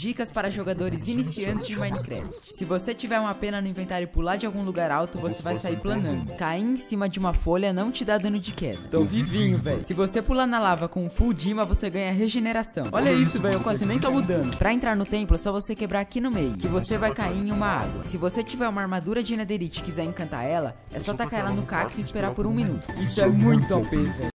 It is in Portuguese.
Dicas para jogadores iniciantes de Minecraft. Se você tiver uma pena no inventário e pular de algum lugar alto, você vai sair planando. Cair em cima de uma folha não te dá dano de queda. Tô vivinho, velho. Se você pular na lava com um full dima, você ganha regeneração. Olha isso, velho, eu quase nem tô mudando. Pra entrar no templo, é só você quebrar aqui no meio, que você vai cair em uma água. Se você tiver uma armadura de netherite e quiser encantar ela, é só tacar ela no cacto e esperar por um minuto. Isso é muito OP, velho.